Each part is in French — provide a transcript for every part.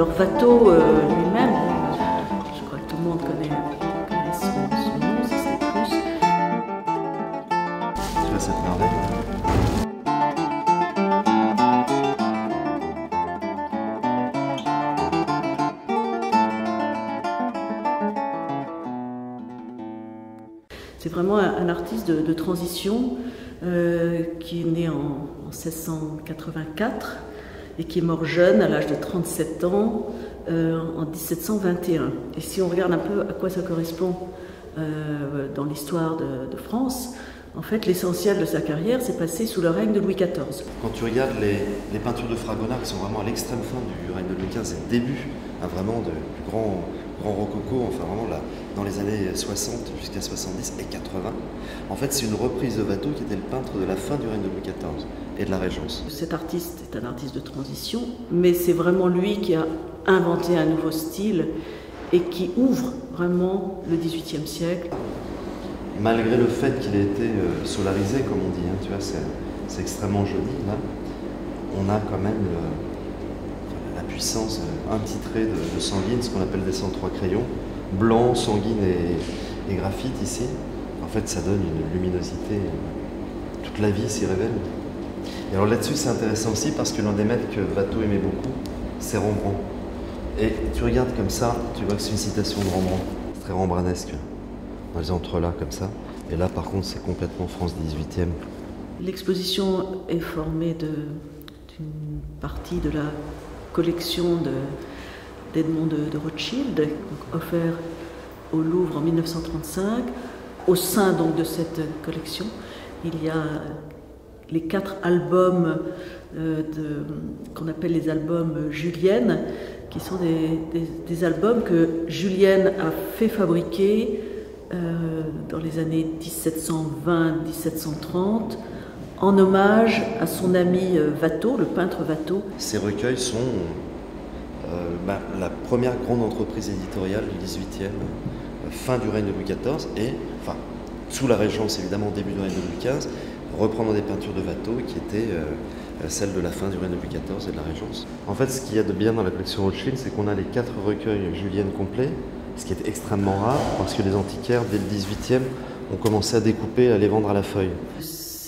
Alors Watteau euh, lui-même, je crois que tout le monde connaît, connaît son, son nom, c'est plus. Tu vois cette merveille C'est vraiment un, un artiste de, de transition euh, qui est né en, en 1684 et qui est mort jeune à l'âge de 37 ans euh, en 1721. Et si on regarde un peu à quoi ça correspond euh, dans l'histoire de, France, en fait, l'essentiel de sa carrière s'est passé sous le règne de Louis XIV. Quand tu regardes les, peintures de Fragonard qui sont vraiment à l'extrême fin du règne de Louis XV, c'est le début hein, vraiment du grand, grand rococo, enfin vraiment là, dans les années 60 jusqu'à 70 et 80. En fait, c'est une reprise de Watteau qui était le peintre de la fin du règne de Louis XIV et de la Régence. Cet artiste est un artiste de transition, mais c'est vraiment lui qui a inventé un nouveau style et qui ouvre vraiment le XVIIIe siècle. Malgré le fait qu'il ait été euh, solarisé, comme on dit, hein, tu vois, c'est, extrêmement joli là, on a quand même le- puissance euh, intitrée de, de sanguine, ce qu'on appelle des 103 crayons, blanc, sanguine et, graphite ici. En fait, ça donne une luminosité, euh, toute la vie s'y révèle. Et alors là-dessus, c'est intéressant aussi parce que l'un des maîtres que Watteau aimait beaucoup, c'est Rembrandt. Et tu regardes comme ça, tu vois que c'est une citation de Rembrandt. Très rembrandesque, dans les entrelacs comme ça. Et là, par contre, c'est complètement France 18e. L'exposition est formée d'une partie de la collection de- d'Edmond de, de Rothschild, offert au Louvre en 1935. Au sein donc de cette collection, il y a les quatre albums euh, qu'on appelle les albums Julienne, qui sont des albums que Julienne a fait fabriquer euh, dans les années 1720-1730 en hommage à son ami euh, Watteau, le peintre Watteau. Ces recueils sont euh, bah, la première grande entreprise éditoriale du 18e, euh, fin du règne de Louis XIV, et, enfin, sous la Régence évidemment, début du règne de Louis XV, reprenant des peintures de Watteau qui étaient euh, celles de la fin du règne de Louis XIV et de la Régence. En fait, ce qu'il y a de bien dans la collection Rothschild, c'est qu'on a les quatre recueils juliennes complets, ce qui est extrêmement rare, parce que les antiquaires, dès le 18e, ont commencé à découper et à les vendre à la feuille.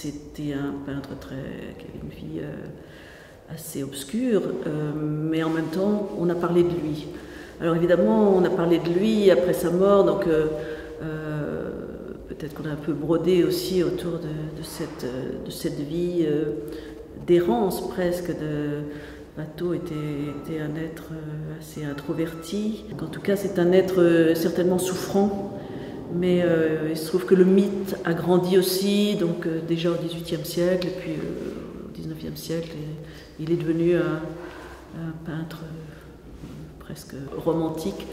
C'était un peintre très, qui avait une vie euh, assez obscure, euh, mais en même temps, on a parlé de lui. Alors évidemment, on a parlé de lui après sa mort, donc euh, peut-être qu'on a un peu brodé aussi autour de, cette, de cette vie d'errance presque. De, Watteau était, était un être assez introverti. En tout cas, c'est un être certainement souffrant. Mais euh, il se trouve que le mythe a grandi aussi, donc euh, déjà au XVIIIe siècle, et puis euh, au XIXe siècle, il est devenu un, peintre presque romantique.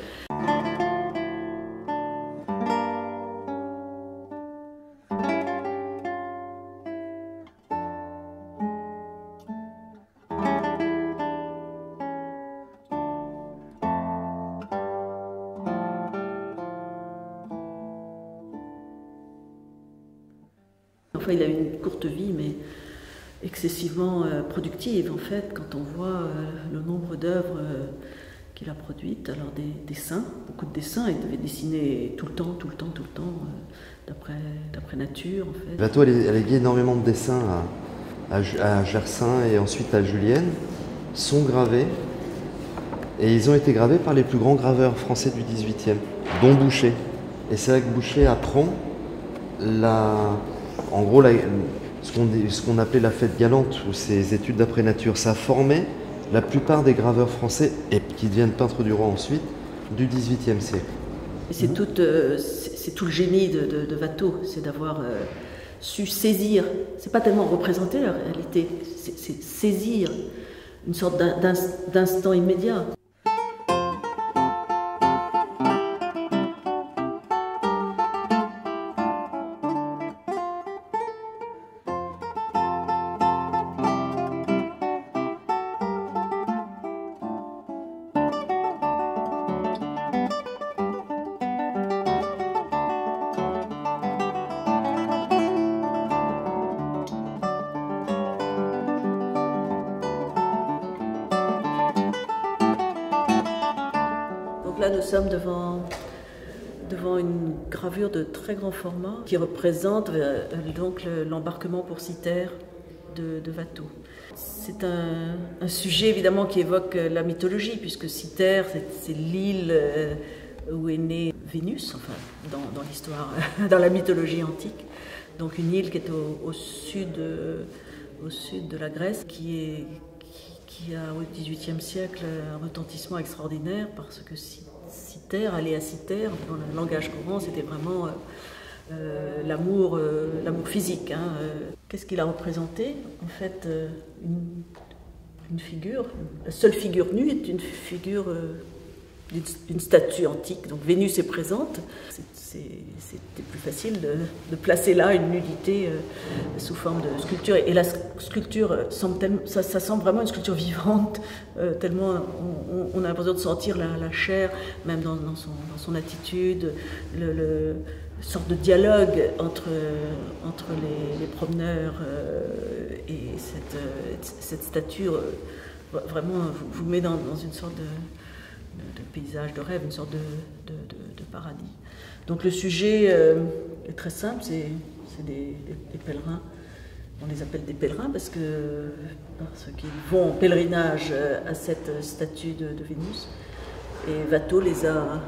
Il a une courte vie, mais excessivement euh, productive en fait, quand on voit euh, le nombre d'œuvres euh, qu'il a produites. Alors des dessins, beaucoup de dessins, il devait dessiner tout le temps, tout le temps, tout le temps, d'après, nature en fait. Watteau a légué énormément de dessins à, à, Gersain et ensuite à Julienne, sont gravés, et ils ont été gravés par les plus grands graveurs français du XVIIIe, dont Boucher. Et c'est là que Boucher apprend la, en gros la- ce qu'on appelait la fête galante, ou ces études d'après nature. Ça a formé la plupart des graveurs français, et qui deviennent peintres du roi ensuite, du XVIIIe siècle. C'est tout, euh, c'est tout le génie de, de, de Watteau, c'est d'avoir euh, su saisir. C'est pas tellement représenter la réalité, c'est saisir une sorte d'in- d'ins- d'instant immédiat. Nous sommes devant, devant une gravure de très grand format qui représente euh, donc l'embarquement pour Citer de, de Watteau. C'est un, sujet évidemment qui évoque la mythologie, puisque Citer, c'est l'île euh, où est née Vénus, enfin dans, l'histoire, dans la mythologie antique. Donc une île qui est au, sud, euh, au sud de la Grèce, qui, est, qui, a au XVIIIe siècle un retentissement extraordinaire parce que À Citer, dans le langage courant, c'était vraiment euh, euh, l'amour, l'amour physique. Hein, Qu'est-ce qu'il a représenté? En fait, une, une, figure, la seule figure nue est une figure d'une statue antique. Donc Vénus est présente. C'était plus facile de, placer là une nudité euh, sous forme de sculpture. Et la sculpture, semble ça, semble vraiment une sculpture vivante, euh, tellement on, a l'impression de sentir la, chair, même dans, son, attitude, le, sorte de dialogue entre, entre les, promeneurs euh, et cette, cette statue. vraiment, vous met dans une sorte de de, paysage de rêve, une sorte de, paradis. Donc le sujet euh, est très simple, c'est des, pèlerins. On les appelle des pèlerins parce que parce qu'ils vont en pèlerinage euh, à cette statue de, Vénus. Et Watteau les a,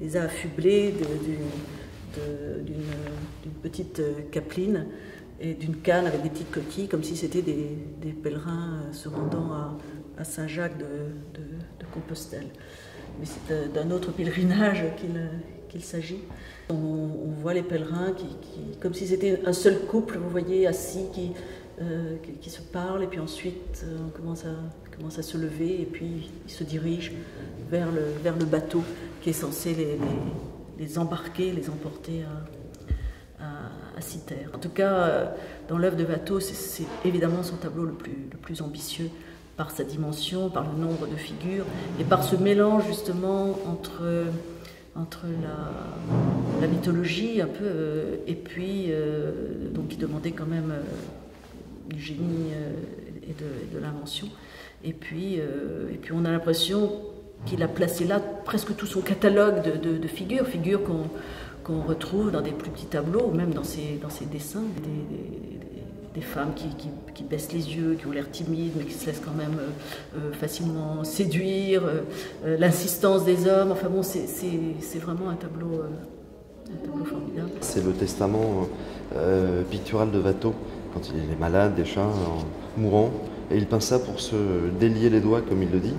les, a affublés d'une petite capeline et d'une canne avec des petites coquilles, comme si c'était des, pèlerins euh, se rendant à, Saint-Jacques de, Compostelle. Mais c'est d'un autre pèlerinage qu'il s'agit. On, voit les pèlerins comme si c'était un seul couple, vous voyez, assis, qui, euh, qui, se parlent, et puis ensuite euh, on commence à, commence à se lever, et puis ils se dirigent vers le, vers le bateau qui est censé les, les, embarquer, les emporter En tout cas, euh, dans l'œuvre de Watteau, c'est évidemment son tableau le plus, ambitieux par sa dimension, par le nombre de figures et par ce mélange justement entre, la, mythologie un peu euh, et puis euh, donc qui demandait quand même du génie et de, l'invention. Et puis, et puis on a l'impression qu'il a placé là presque tout son catalogue de, figures, figures qu'on retrouve dans des plus petits tableaux, ou même dans ses, dans ses dessins, des, des femmes qui, qui, baissent les yeux, qui ont l'air timides, mais qui se laissent quand même euh, euh, facilement séduire, euh, l'insistance des hommes. Enfin bon, c'est vraiment un tableau, un tableau formidable. C'est le testament pictural de Watteau, quand il est malade, chats, mourant, et il peint ça pour se délier les doigts, comme il le dit,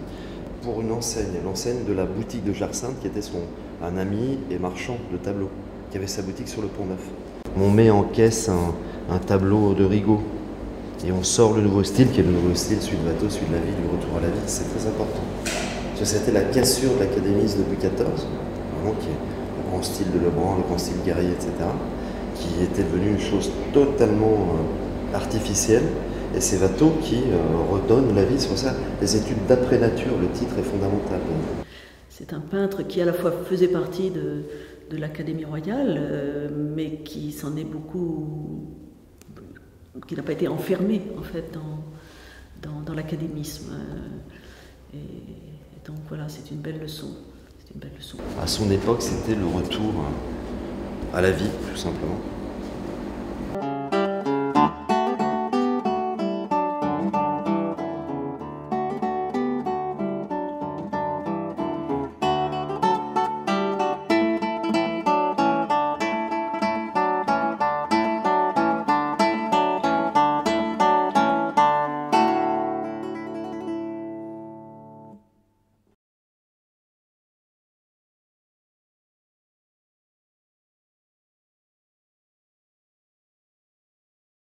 pour une enseigne, l'enseigne de la boutique de Jarsinthe, qui était son, un ami et marchand de tableaux, qui avait sa boutique sur le Pont Neuf. On met en caisse un, tableau de Rigaud. Et on sort le nouveau style, qui est le nouveau style, celui de Watteau, celui de la vie, du retour à la vie. C'est très important. C'était la cassure de l'académisme de Louis XIV, vraiment, qui est le grand style de Lebrun, le grand style guerrier, etc., qui était devenu une chose totalement euh, artificielle. Et c'est Watteau qui euh, redonne la vie sur ça. Les études d'après-nature, le titre est fondamental. C'est un peintre qui à la fois faisait partie de, de l'Académie royale, euh, mais qui s'en est beaucoup qui n'a pas été enfermé en fait dans, dans, l'académisme. Euh, et donc voilà, c'est une belle leçon. C'est une belle leçon. À son époque, c'était le retour à la vie, tout simplement.